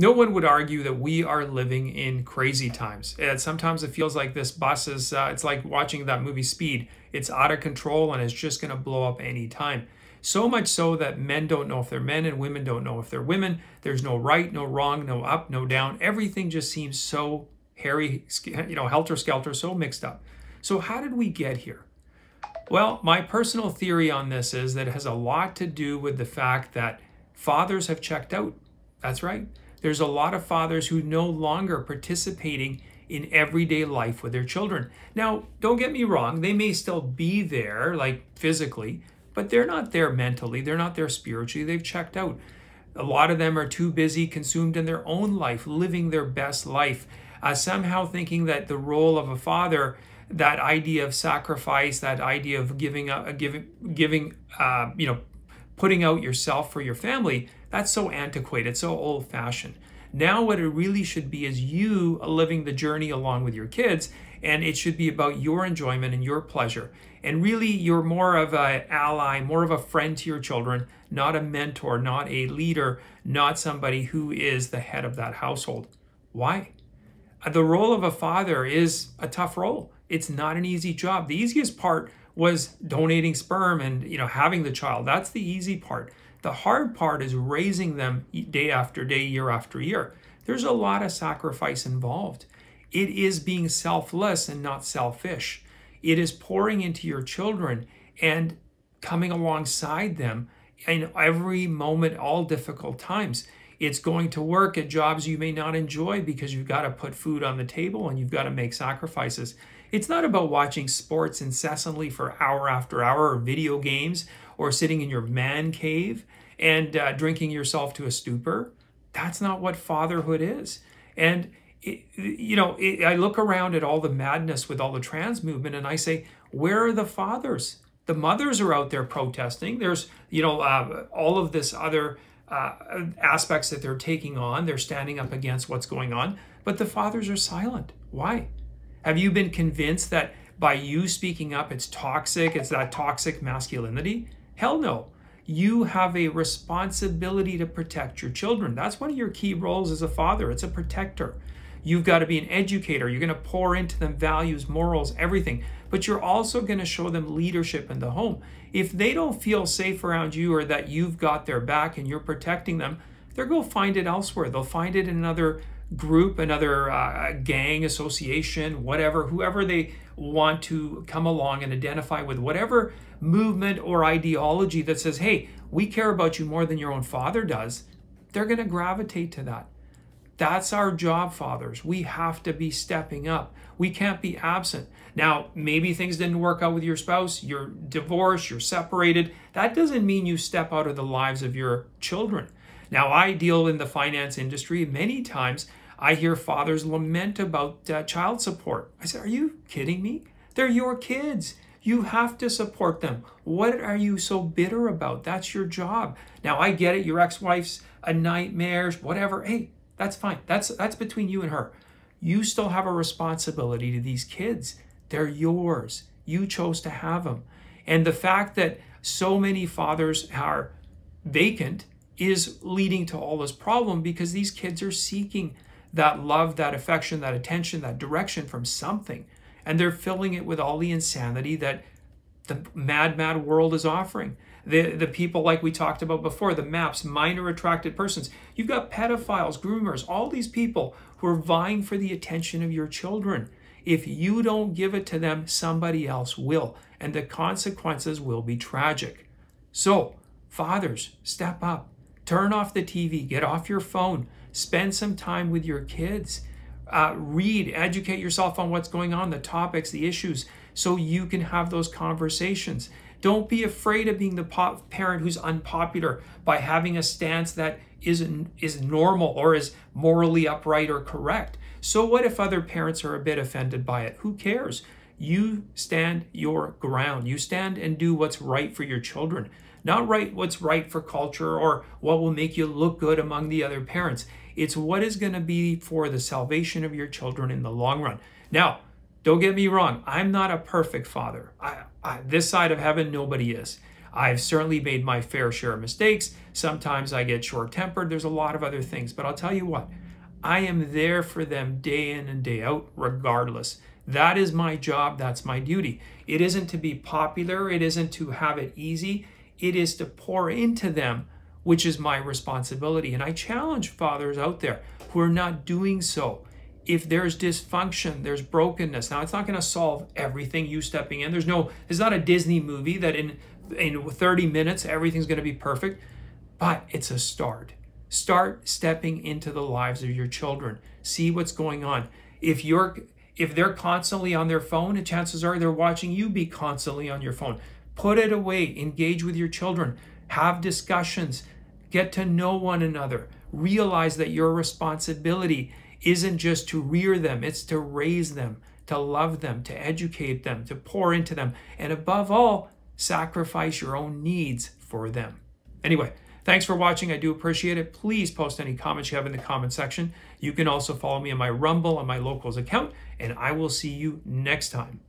no one would argue that we are living in crazy times. And sometimes it feels like this bus is, uh, it's like watching that movie Speed. It's out of control and it's just going to blow up any time. So much so that men don't know if they're men and women don't know if they're women. There's no right, no wrong, no up, no down. Everything just seems so hairy, you know, helter skelter, so mixed up. So, how did we get here? Well, my personal theory on this is that it has a lot to do with the fact that fathers have checked out. That's right. There's a lot of fathers who no longer participating in everyday life with their children. Now, don't get me wrong, they may still be there, like physically, but they're not there mentally, they're not there spiritually, they've checked out. A lot of them are too busy, consumed in their own life, living their best life, uh, somehow thinking that the role of a father, that idea of sacrifice, that idea of giving, up, giving, giving, uh, you know, putting out yourself for your family, that's so antiquated, so old fashioned. Now, what it really should be is you living the journey along with your kids, and it should be about your enjoyment and your pleasure. And really, you're more of an ally, more of a friend to your children, not a mentor, not a leader, not somebody who is the head of that household. Why? The role of a father is a tough role. It's not an easy job. The easiest part was donating sperm and you know having the child. That's the easy part. The hard part is raising them day after day, year after year. There's a lot of sacrifice involved. It is being selfless and not selfish. It is pouring into your children and coming alongside them in every moment, all difficult times. It's going to work at jobs you may not enjoy because you've got to put food on the table and you've got to make sacrifices. It's not about watching sports incessantly for hour after hour or video games or sitting in your man cave and uh, drinking yourself to a stupor. That's not what fatherhood is. And, it, you know, it, I look around at all the madness with all the trans movement and I say, where are the fathers? The mothers are out there protesting. There's, you know, uh, all of this other uh, aspects that they're taking on. They're standing up against what's going on, but the fathers are silent. Why? Have you been convinced that by you speaking up, it's toxic, it's that toxic masculinity? Hell no. You have a responsibility to protect your children. That's one of your key roles as a father. It's a protector. You've got to be an educator. You're going to pour into them values, morals, everything. But you're also going to show them leadership in the home. If they don't feel safe around you or that you've got their back and you're protecting them, they'll go find it elsewhere. They'll find it in another group, another uh, gang, association, whatever, whoever they want to come along and identify with, whatever movement or ideology that says, hey, we care about you more than your own father does, they're going to gravitate to that. That's our job, fathers. We have to be stepping up. We can't be absent. Now, maybe things didn't work out with your spouse, you're divorced, you're separated. That doesn't mean you step out of the lives of your children. Now, I deal in the finance industry. Many times I hear fathers lament about uh, child support. I said, Are you kidding me? They're your kids. You have to support them. What are you so bitter about? That's your job. Now, I get it. Your ex wife's a nightmare, whatever. Hey, that's fine. That's, that's between you and her. You still have a responsibility to these kids. They're yours. You chose to have them. And the fact that so many fathers are vacant is leading to all this problem because these kids are seeking that love, that affection, that attention, that direction from something. And they're filling it with all the insanity that the mad, mad world is offering. The, the people like we talked about before, the MAPS, minor attracted persons. You've got pedophiles, groomers, all these people who are vying for the attention of your children. If you don't give it to them, somebody else will, and the consequences will be tragic. So, fathers, step up. Turn off the TV, get off your phone, Spend some time with your kids. Uh, read, educate yourself on what's going on, the topics, the issues, so you can have those conversations. Don't be afraid of being the parent who's unpopular by having a stance that isn't is normal or is morally upright or correct. So, what if other parents are a bit offended by it? Who cares? You stand your ground. You stand and do what's right for your children, not right what's right for culture or what will make you look good among the other parents. It's what is going to be for the salvation of your children in the long run. Now, don't get me wrong, I'm not a perfect father. I, I, this side of heaven, nobody is. I've certainly made my fair share of mistakes. Sometimes I get short tempered. There's a lot of other things. But I'll tell you what, I am there for them day in and day out, regardless. That is my job. That's my duty. It isn't to be popular, it isn't to have it easy. It is to pour into them, which is my responsibility. And I challenge fathers out there who are not doing so if there's dysfunction, there's brokenness. Now, it's not going to solve everything you stepping in. There's no, it's not a Disney movie that in in 30 minutes everything's going to be perfect, but it's a start. Start stepping into the lives of your children. See what's going on. If you're if they're constantly on their phone, and chances are they're watching you be constantly on your phone. Put it away. Engage with your children. Have discussions. Get to know one another. Realize that your responsibility isn't just to rear them, it's to raise them, to love them, to educate them, to pour into them, and above all, sacrifice your own needs for them. Anyway, thanks for watching. I do appreciate it. Please post any comments you have in the comment section. You can also follow me on my Rumble and my Locals account, and I will see you next time.